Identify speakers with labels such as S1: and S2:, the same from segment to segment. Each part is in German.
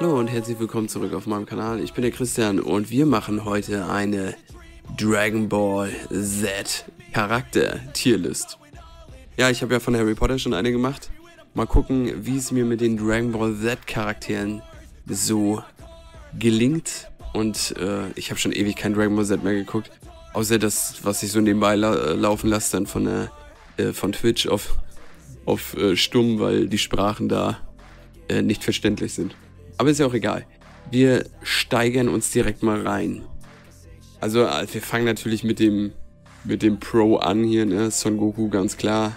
S1: Hallo und herzlich willkommen zurück auf meinem Kanal. Ich bin der Christian und wir machen heute eine Dragon Ball Z Charakter Tierlist. Ja, ich habe ja von Harry Potter schon eine gemacht. Mal gucken, wie es mir mit den Dragon Ball Z Charakteren so gelingt. Und äh, ich habe schon ewig kein Dragon Ball Z mehr geguckt. Außer das, was ich so nebenbei la äh, laufen lasse, dann von, der, äh, von Twitch auf, auf äh, stumm, weil die Sprachen da äh, nicht verständlich sind. Aber ist ja auch egal. Wir steigern uns direkt mal rein. Also äh, wir fangen natürlich mit dem, mit dem Pro an hier, ne? Son Goku, ganz klar.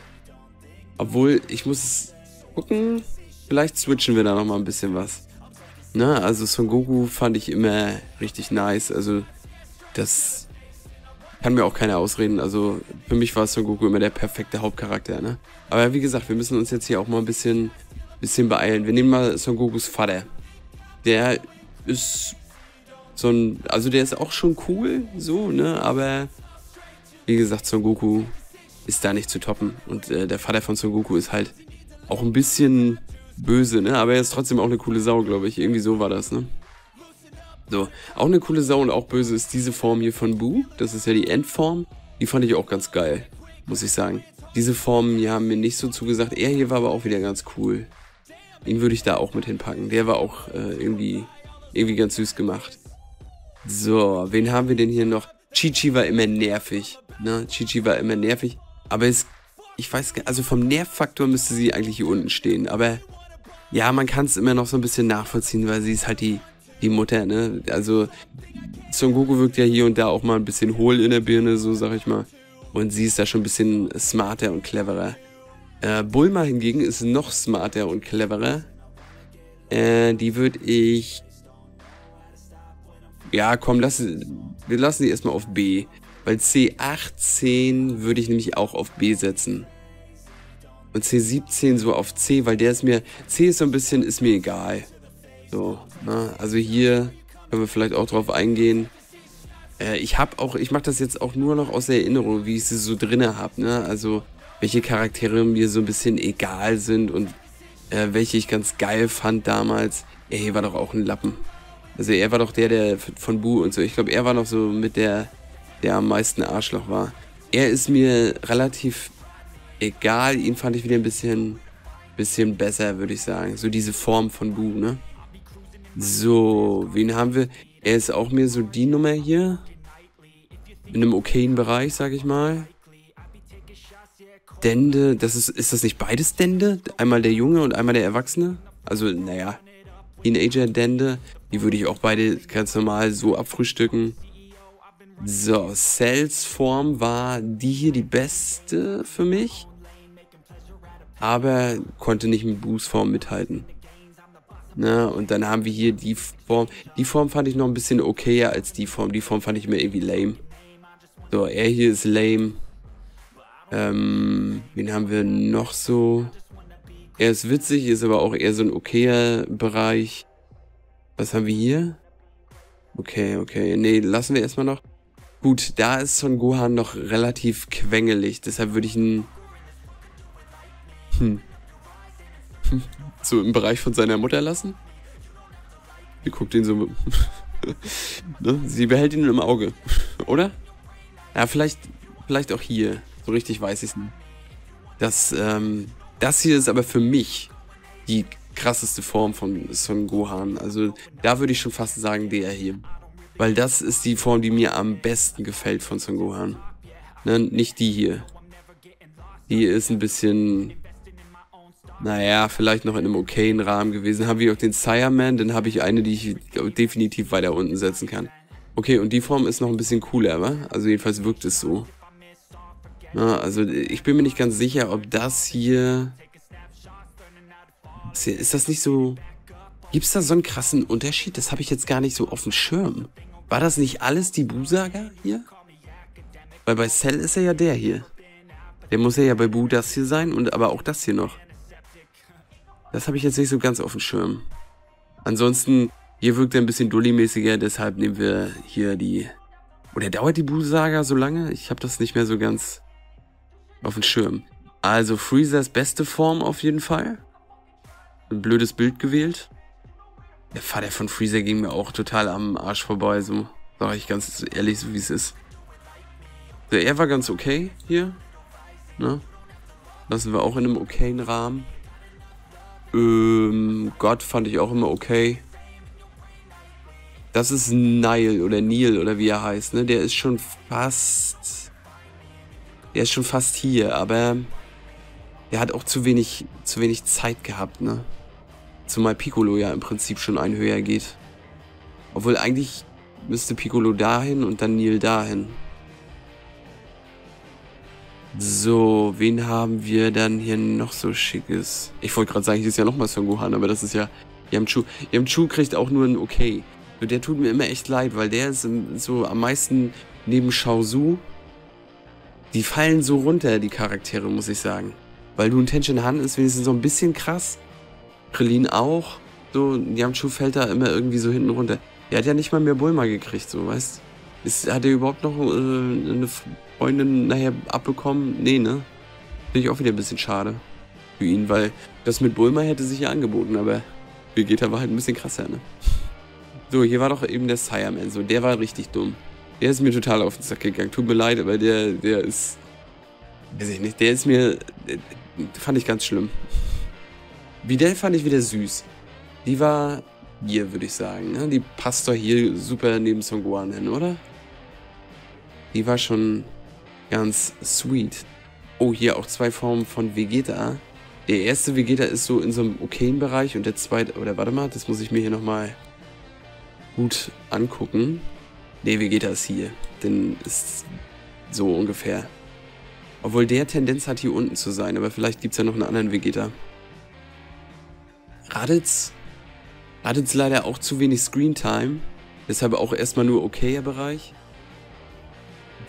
S1: Obwohl, ich muss gucken, vielleicht switchen wir da nochmal ein bisschen was. Ne, also Son Goku fand ich immer richtig nice. Also das kann mir auch keiner ausreden. Also für mich war Son Goku immer der perfekte Hauptcharakter. Ne? Aber wie gesagt, wir müssen uns jetzt hier auch mal ein bisschen, bisschen beeilen. Wir nehmen mal Son Gokus Vater. Der ist so ein, also der ist auch schon cool, so, ne? Aber wie gesagt, Son Goku ist da nicht zu toppen. Und äh, der Vater von Son Goku ist halt auch ein bisschen böse, ne? Aber er ist trotzdem auch eine coole Sau, glaube ich. Irgendwie so war das, ne? So, auch eine coole Sau und auch böse ist diese Form hier von Boo. Das ist ja die Endform. Die fand ich auch ganz geil, muss ich sagen. Diese Formen hier haben mir nicht so zugesagt. Er hier war aber auch wieder ganz cool. Ihn würde ich da auch mit hinpacken. Der war auch äh, irgendwie, irgendwie ganz süß gemacht. So, wen haben wir denn hier noch? Chichi war immer nervig. Ne? Chichi war immer nervig. Aber es, ich weiß gar also vom Nervfaktor müsste sie eigentlich hier unten stehen. Aber ja, man kann es immer noch so ein bisschen nachvollziehen, weil sie ist halt die, die Mutter, ne? Also Son Goku wirkt ja hier und da auch mal ein bisschen hohl in der Birne, so sag ich mal. Und sie ist da schon ein bisschen smarter und cleverer. Äh, Bulma hingegen ist noch smarter und cleverer. Äh, die würde ich... Ja, komm, lass, wir lassen die erstmal auf B. Weil C18 würde ich nämlich auch auf B setzen und C17 so auf C, weil der ist mir, C ist so ein bisschen, ist mir egal. So, ne? Also hier können wir vielleicht auch drauf eingehen. Äh, ich habe auch, ich mache das jetzt auch nur noch aus der Erinnerung, wie ich sie so drinne habe, ne? Also welche Charaktere mir so ein bisschen egal sind und äh, welche ich ganz geil fand damals. Er hier war doch auch ein Lappen. Also er war doch der, der von Bu und so. Ich glaube, er war noch so mit der, der am meisten Arschloch war. Er ist mir relativ egal. Ihn fand ich wieder ein bisschen, bisschen besser, würde ich sagen. So diese Form von Bu, ne? So, wen haben wir? Er ist auch mir so die Nummer hier. In einem okayen Bereich, sag ich mal. Dende, das ist, ist das nicht beides Dende? Einmal der Junge und einmal der Erwachsene? Also, naja, Teenager Dende, die würde ich auch beide ganz normal so abfrühstücken. So, Cells Form war die hier die beste für mich aber konnte nicht mit Boos Form mithalten. Na, und dann haben wir hier die Form. Die Form fand ich noch ein bisschen okayer als die Form. Die Form fand ich mir irgendwie lame. So, er hier ist lame. Ähm, wen haben wir noch so? Er ist witzig, ist aber auch eher so ein okayer Bereich. Was haben wir hier? Okay, okay. Nee, lassen wir erstmal noch. Gut, da ist Son Gohan noch relativ quengelig. Deshalb würde ich ihn hm. So im Bereich von seiner Mutter lassen? Sie guckt ihn so. ne? Sie behält ihn im Auge. Oder? Ja, vielleicht, vielleicht auch hier. So richtig weiß ich es nicht. Das, ähm, das hier ist aber für mich die krasseste Form von Son Gohan. Also da würde ich schon fast sagen, der hier. Weil das ist die Form, die mir am besten gefällt von Son Gohan. Ne, nicht die hier. Die ist ein bisschen naja, vielleicht noch in einem okayen Rahmen gewesen. Haben wir auch den Sireman, dann habe ich eine, die ich definitiv weiter unten setzen kann. Okay, und die Form ist noch ein bisschen cooler, wa? Also jedenfalls wirkt es so. Na, also ich bin mir nicht ganz sicher, ob das hier... Ist das nicht so... Gibt es da so einen krassen Unterschied? Das habe ich jetzt gar nicht so auf dem Schirm. War das nicht alles die Busaga hier? Weil bei Cell ist er ja der hier. Der muss ja bei Bu das hier sein und aber auch das hier noch. Das habe ich jetzt nicht so ganz auf dem Schirm. Ansonsten, hier wirkt er ein bisschen Dully-mäßiger, deshalb nehmen wir hier die... Oder dauert die Busaga so lange? Ich habe das nicht mehr so ganz auf dem Schirm. Also Freezers beste Form auf jeden Fall. Ein blödes Bild gewählt. Der Vater von Freezer ging mir auch total am Arsch vorbei, so sage ich ganz ehrlich, so wie es ist. So, er war ganz okay hier. Ne? Lassen wir auch in einem okayen Rahmen. Ähm, Gott fand ich auch immer okay. Das ist Nile oder Neil oder wie er heißt, ne? Der ist schon fast. Der ist schon fast hier, aber der hat auch zu wenig, zu wenig Zeit gehabt, ne? Zumal Piccolo ja im Prinzip schon ein höher geht. Obwohl eigentlich müsste Piccolo dahin und dann Neil dahin. So, wen haben wir dann hier noch so schickes? Ich wollte gerade sagen, hier ist ja nochmal Son Gohan, aber das ist ja Yamchu. Yamchu kriegt auch nur ein Okay. So, der tut mir immer echt leid, weil der ist so am meisten neben Shao Su. Die fallen so runter, die Charaktere, muss ich sagen. Weil du ein Tenshin Han ist wenigstens so ein bisschen krass. Krillin auch. So, Yamchu fällt da immer irgendwie so hinten runter. Der hat ja nicht mal mehr Bulma gekriegt, so, weißt ist, Hat er überhaupt noch äh, eine Freundin nachher abbekommen? Nee, ne? Finde ich auch wieder ein bisschen schade für ihn, weil das mit Bulma hätte sich ja angeboten, aber Vegeta war halt ein bisschen krasser, ne? So, hier war doch eben der Sireman, so, der war richtig dumm. Der ist mir total auf den Sack gegangen. Tut mir leid, aber der, der ist. Weiß ich nicht, der ist mir. Der, fand ich ganz schlimm. Videl fand ich wieder süß. Die war hier, würde ich sagen. Ne? Die passt doch hier super neben Son Gohan hin, oder? Die war schon ganz sweet. Oh, hier auch zwei Formen von Vegeta. Der erste Vegeta ist so in so einem okayen Bereich und der zweite, oder warte mal, das muss ich mir hier nochmal gut angucken. Der Vegeta ist hier. Denn ist so ungefähr. Obwohl der Tendenz hat, hier unten zu sein, aber vielleicht gibt es ja noch einen anderen Vegeta. Raditz jetzt leider auch zu wenig Screentime. Deshalb auch erstmal nur okayer Bereich.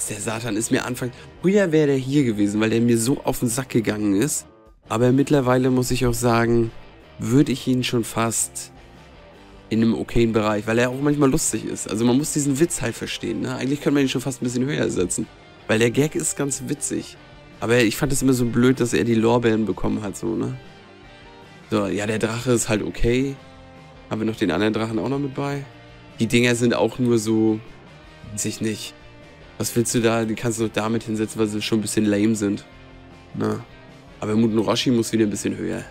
S1: Der Satan ist mir Anfang. Früher wäre der hier gewesen, weil der mir so auf den Sack gegangen ist. Aber mittlerweile muss ich auch sagen, würde ich ihn schon fast in einem okayen Bereich, weil er auch manchmal lustig ist. Also man muss diesen Witz halt verstehen. Ne? Eigentlich könnte man ihn schon fast ein bisschen höher setzen. Weil der Gag ist ganz witzig. Aber ich fand es immer so blöd, dass er die Lorbeeren bekommen hat, so, ne? So, ja, der Drache ist halt okay. Haben wir noch den anderen Drachen auch noch mit bei? Die Dinger sind auch nur so, weiß ich nicht. Was willst du da? Die kannst du noch damit hinsetzen, weil sie schon ein bisschen lame sind. Na. Aber Muten Roshi muss wieder ein bisschen höher.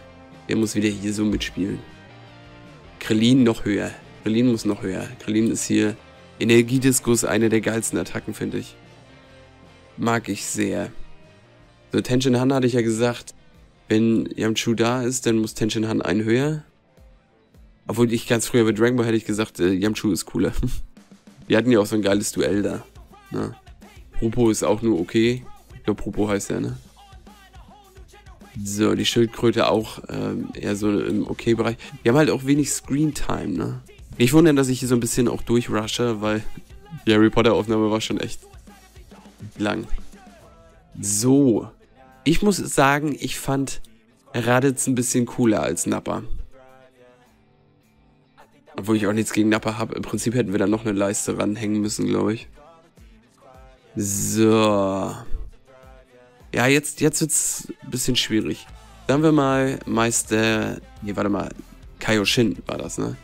S1: Der muss wieder hier so mitspielen. Krillin noch höher. Krillin muss noch höher. Krillin ist hier Energiediskus eine der geilsten Attacken, finde ich. Mag ich sehr. So, Tenshin Han hatte ich ja gesagt, wenn Yamchu da ist, dann muss Tenshin Han einen höher. Obwohl ich ganz früher bei Dragon Ball hätte ich gesagt, äh, Yamchu ist cooler. Die hatten ja auch so ein geiles Duell da. Ne? Propo ist auch nur okay. Ich glaube, Propo heißt er, ne? So, die Schildkröte auch ähm, eher so im okay-Bereich. Die haben halt auch wenig Screen-Time, ne? Ich wundere, dass ich hier so ein bisschen auch durchrushe, weil die Harry Potter-Aufnahme war schon echt lang. So. Ich muss sagen, ich fand Raditz ein bisschen cooler als Nappa. Obwohl ich auch nichts gegen Nappa habe. Im Prinzip hätten wir da noch eine Leiste ranhängen müssen, glaube ich. So. Ja, jetzt, jetzt wird's ein bisschen schwierig. Sagen wir mal, Meister. Nee, warte mal. Kaioshin war das, ne?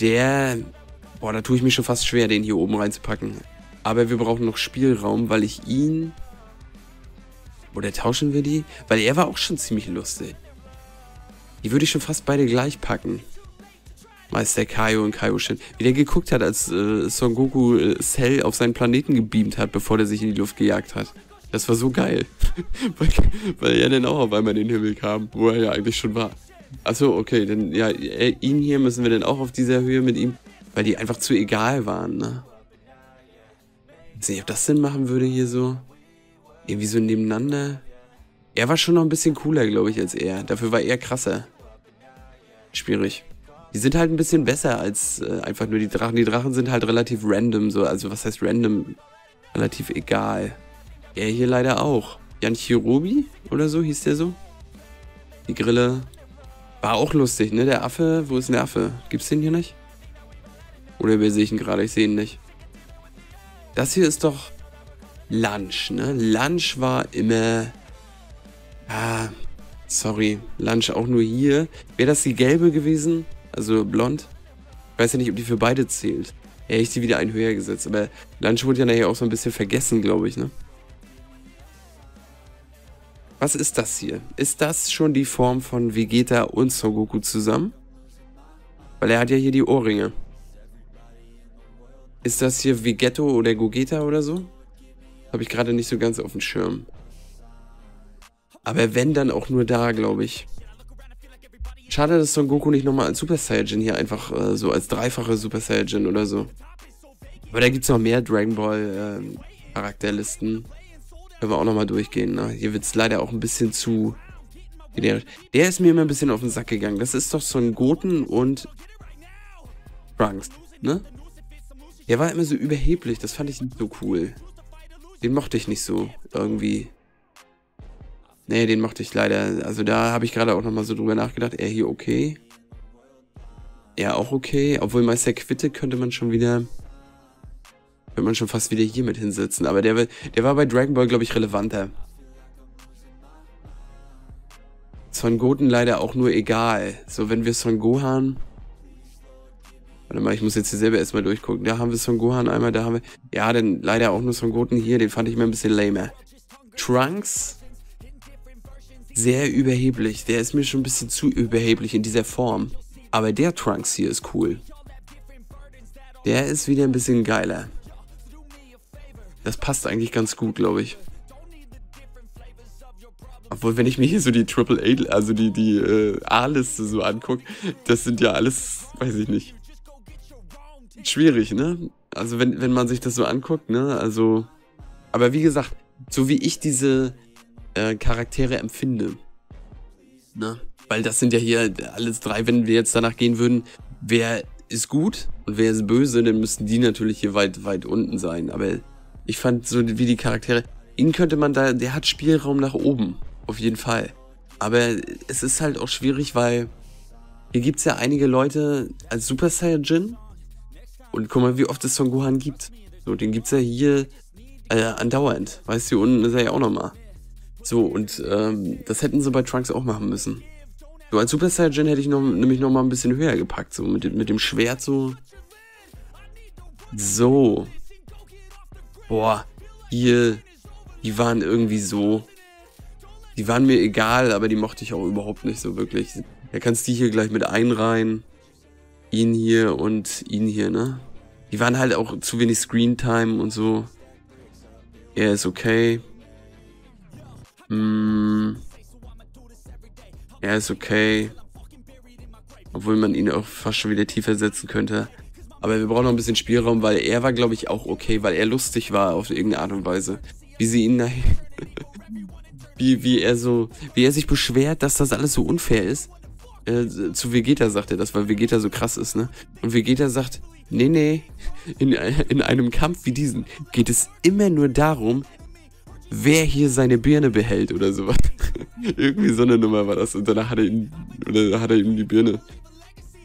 S1: Der. Boah, da tue ich mich schon fast schwer, den hier oben reinzupacken. Aber wir brauchen noch Spielraum, weil ich ihn. Oder tauschen wir die? Weil er war auch schon ziemlich lustig. Die würde ich schon fast beide gleich packen. Meister Kaio und Kaioshin. Wie der geguckt hat, als äh, Son Goku äh, Cell auf seinen Planeten gebeamt hat, bevor der sich in die Luft gejagt hat. Das war so geil. weil, weil er dann auch auf einmal in den Himmel kam, wo er ja eigentlich schon war. Achso, okay, dann ja, ihn hier müssen wir dann auch auf dieser Höhe mit ihm, weil die einfach zu egal waren, ne? Sehen, ob das Sinn machen würde hier so. Irgendwie so nebeneinander. Er war schon noch ein bisschen cooler, glaube ich, als er. Dafür war er krasser. Schwierig. Die sind halt ein bisschen besser als äh, einfach nur die Drachen. Die Drachen sind halt relativ random, so. Also, was heißt random? Relativ egal. Er hier leider auch. Jan Chirobi oder so hieß der so? Die Grille. War auch lustig, ne? Der Affe. Wo ist der Affe? Gibt's den hier nicht? Oder übersehe ich ihn gerade? Ich sehe ihn nicht. Das hier ist doch Lunch, ne? Lunch war immer Ah, sorry. Lunch auch nur hier. Wäre das die gelbe gewesen? Also blond? Ich weiß ja nicht, ob die für beide zählt. Ja, ich sie wieder einen höher gesetzt. Aber Lunch wurde ja nachher auch so ein bisschen vergessen, glaube ich, ne? Was ist das hier? Ist das schon die Form von Vegeta und Son Goku zusammen? Weil er hat ja hier die Ohrringe. Ist das hier Vegetto oder Gogeta oder so? Habe ich gerade nicht so ganz auf dem Schirm. Aber wenn, dann auch nur da, glaube ich. Schade, dass Son Goku nicht nochmal als Super Saiyajin hier einfach äh, so als dreifache Super Saiyajin oder so. Aber da gibt es noch mehr Dragon Ball äh, Charakterlisten. Können wir auch nochmal durchgehen. Ne? Hier wird es leider auch ein bisschen zu der, der ist mir immer ein bisschen auf den Sack gegangen. Das ist doch Son Goten und Trunks, ne? Der war immer so überheblich, das fand ich nicht so cool. Den mochte ich nicht so, irgendwie. Nee, den mochte ich leider. Also da habe ich gerade auch nochmal so drüber nachgedacht. Er hier okay. Er auch okay. Obwohl Meister Quitte könnte man schon wieder könnte man schon fast wieder hier mit hinsetzen. Aber der, der war bei Dragon Ball, glaube ich, relevanter. Son Goten leider auch nur egal. So, wenn wir Son Gohan... Warte mal, ich muss jetzt hier selber erstmal durchgucken. Da haben wir Son Gohan einmal, da haben wir... Ja, dann leider auch nur Son Goten hier. Den fand ich mir ein bisschen lamer. Trunks... Sehr überheblich. Der ist mir schon ein bisschen zu überheblich in dieser Form. Aber der Trunks hier ist cool. Der ist wieder ein bisschen geiler. Das passt eigentlich ganz gut, glaube ich. Obwohl, wenn ich mir hier so die Triple A, also die, die äh, A-Liste so angucke, das sind ja alles, weiß ich nicht. Schwierig, ne? Also wenn, wenn man sich das so anguckt, ne? Also. Aber wie gesagt, so wie ich diese äh, Charaktere empfinde, ne? Weil das sind ja hier alles drei, wenn wir jetzt danach gehen würden, wer ist gut und wer ist böse, dann müssten die natürlich hier weit, weit unten sein. Aber ich fand so wie die Charaktere, ihn könnte man da, der hat Spielraum nach oben. Auf jeden Fall. Aber es ist halt auch schwierig, weil hier gibt es ja einige Leute als Super Saiyajin. Und guck mal, wie oft es Son Gohan gibt. So, den gibt es ja hier äh, andauernd. Weißt du, hier unten ist er ja auch nochmal. So, und ähm, das hätten sie bei Trunks auch machen müssen. So, als Super Saiyajin hätte ich noch, nämlich nochmal ein bisschen höher gepackt. So, mit, mit dem Schwert so. So. Boah, hier, die waren irgendwie so. Die waren mir egal, aber die mochte ich auch überhaupt nicht so wirklich. Da kannst du die hier gleich mit einreihen. Ihn hier und ihn hier, ne? Die waren halt auch zu wenig Screentime und so. Er ist okay. Hm. Er ist okay. Obwohl man ihn auch fast schon wieder tiefer setzen könnte. Aber wir brauchen noch ein bisschen Spielraum, weil er war, glaube ich, auch okay, weil er lustig war auf irgendeine Art und Weise. Wie sie ihn wie, wie er so. Wie er sich beschwert, dass das alles so unfair ist. Äh, zu Vegeta sagt er das, weil Vegeta so krass ist, ne? Und Vegeta sagt, nee, nee, in, in einem Kampf wie diesen geht es immer nur darum, wer hier seine Birne behält oder sowas. Irgendwie so eine Nummer war das. Und danach hat er ihn, oder hat er ihm die Birne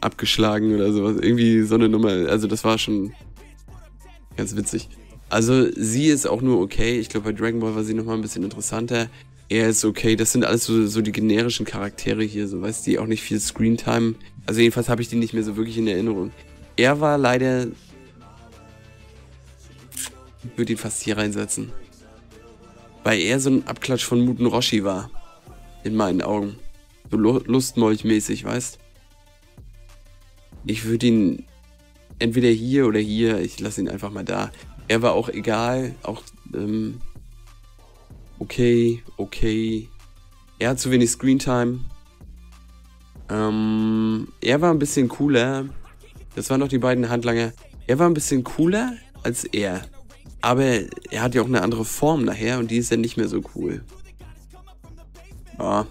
S1: abgeschlagen oder sowas. Irgendwie so eine Nummer. Also das war schon ganz witzig. Also sie ist auch nur okay. Ich glaube, bei Dragon Ball war sie nochmal ein bisschen interessanter. Er ist okay. Das sind alles so, so die generischen Charaktere hier, so weißt die auch nicht viel Screentime. Also jedenfalls habe ich die nicht mehr so wirklich in Erinnerung. Er war leider. Ich würde ihn fast hier reinsetzen. Weil er so ein Abklatsch von Muten Roshi war. In meinen Augen. So lustmolchmäßig, weißt ich würde ihn entweder hier oder hier, ich lasse ihn einfach mal da. Er war auch egal, auch ähm, okay, okay. Er hat zu wenig Screentime. Ähm, er war ein bisschen cooler. Das waren noch die beiden Handlanger. Er war ein bisschen cooler als er. Aber er hat ja auch eine andere Form nachher und die ist ja nicht mehr so cool. Ja.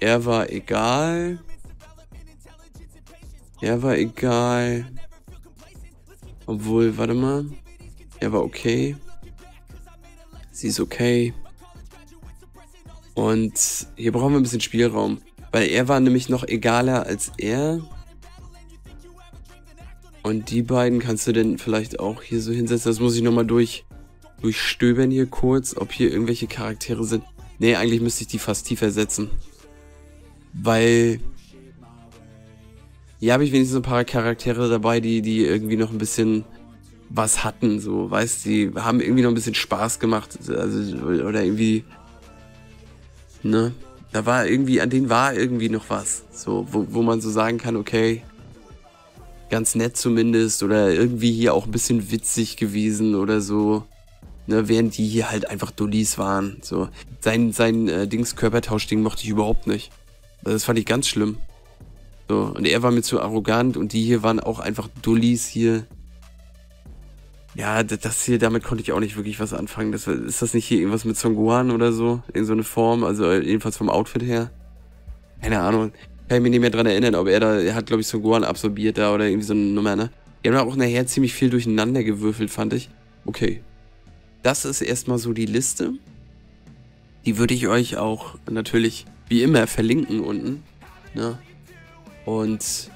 S1: Er war egal. Er war egal. Obwohl, warte mal. Er war okay. Sie ist okay. Und hier brauchen wir ein bisschen Spielraum. Weil er war nämlich noch egaler als er. Und die beiden kannst du denn vielleicht auch hier so hinsetzen. Das muss ich nochmal durch, durchstöbern hier kurz, ob hier irgendwelche Charaktere sind. Nee, eigentlich müsste ich die fast tiefer setzen. Weil. Hier habe ich wenigstens ein paar Charaktere dabei, die, die irgendwie noch ein bisschen was hatten, so, weißt die haben irgendwie noch ein bisschen Spaß gemacht, also, oder irgendwie, ne, da war irgendwie, an denen war irgendwie noch was, so, wo, wo man so sagen kann, okay, ganz nett zumindest, oder irgendwie hier auch ein bisschen witzig gewesen oder so, ne, während die hier halt einfach Dullis waren, so. Sein, sein äh, Dings Körpertauschding mochte ich überhaupt nicht. Also das fand ich ganz schlimm. So, und er war mir zu arrogant und die hier waren auch einfach Dullis hier. Ja, das hier, damit konnte ich auch nicht wirklich was anfangen. Das, ist das nicht hier irgendwas mit Songuan oder so? In so eine Form, also äh, jedenfalls vom Outfit her? Keine Ahnung. Kann ich mich nicht mehr dran erinnern, ob er da, er hat glaube ich Songuan absorbiert da oder irgendwie so eine Nummer, ne? Die haben auch nachher ziemlich viel durcheinander gewürfelt, fand ich. Okay. Das ist erstmal so die Liste. Die würde ich euch auch natürlich wie immer verlinken unten. Ne? Und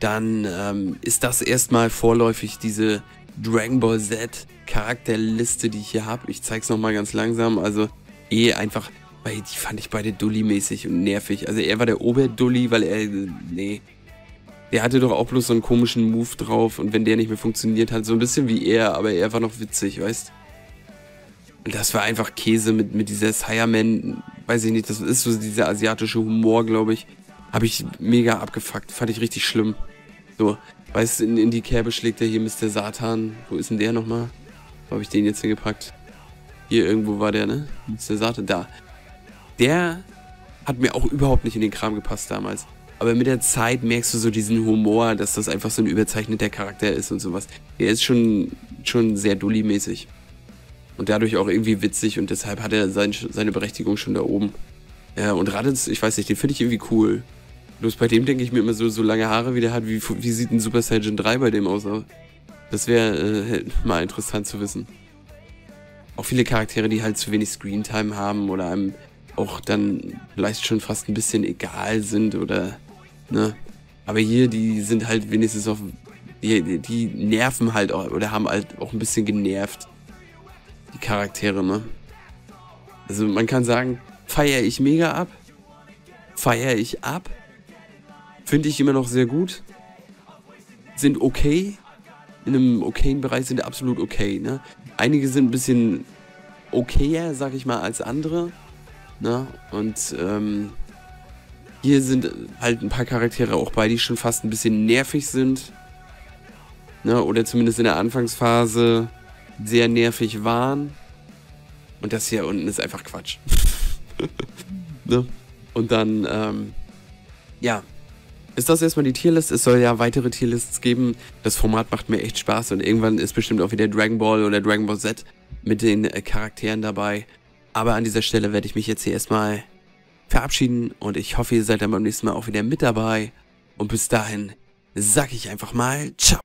S1: dann ähm, ist das erstmal vorläufig diese Dragon Ball Z Charakterliste, die ich hier habe. Ich zeig's nochmal ganz langsam. Also eh einfach, weil die fand ich beide Dully-mäßig und nervig. Also er war der Oberdully, weil er, nee. Der hatte doch auch bloß so einen komischen Move drauf und wenn der nicht mehr funktioniert hat, so ein bisschen wie er, aber er war noch witzig, weißt Und das war einfach Käse mit, mit dieser Sireman, weiß ich nicht, das ist so dieser asiatische Humor, glaube ich. Habe ich mega abgefuckt, fand ich richtig schlimm. So, Weißt du, in, in die Kerbe schlägt er hier Mr. Satan. Wo ist denn der nochmal? Wo habe ich den jetzt hingepackt? Hier irgendwo war der, ne? Mr. Satan, da. Der hat mir auch überhaupt nicht in den Kram gepasst damals. Aber mit der Zeit merkst du so diesen Humor, dass das einfach so ein überzeichneter Charakter ist und sowas. Der ist schon, schon sehr dully-mäßig. Und dadurch auch irgendwie witzig und deshalb hat er sein, seine Berechtigung schon da oben. Ja, und Raditz, ich weiß nicht, den finde ich irgendwie cool. Bloß bei dem denke ich mir immer so, so lange Haare wie der hat, wie, wie sieht ein Super Saiyan 3 bei dem aus? Das wäre äh, mal interessant zu wissen. Auch viele Charaktere, die halt zu wenig Screentime haben oder einem auch dann vielleicht schon fast ein bisschen egal sind oder, ne? Aber hier, die sind halt wenigstens auf, die, die nerven halt auch, oder haben halt auch ein bisschen genervt. Die Charaktere, ne? Also man kann sagen, feiere ich mega ab, feiere ich ab, Finde ich immer noch sehr gut. Sind okay. In einem okayen Bereich sind absolut okay. Ne? Einige sind ein bisschen okayer, sag ich mal, als andere. Ne? Und ähm, hier sind halt ein paar Charaktere auch bei, die schon fast ein bisschen nervig sind. Ne? Oder zumindest in der Anfangsphase sehr nervig waren. Und das hier unten ist einfach Quatsch. ne? Und dann, ähm, ja, ist das erstmal die Tierlist. Es soll ja weitere Tierlists geben. Das Format macht mir echt Spaß und irgendwann ist bestimmt auch wieder Dragon Ball oder Dragon Ball Z mit den äh, Charakteren dabei. Aber an dieser Stelle werde ich mich jetzt hier erstmal verabschieden und ich hoffe, ihr seid dann beim nächsten Mal auch wieder mit dabei. Und bis dahin sag ich einfach mal ciao.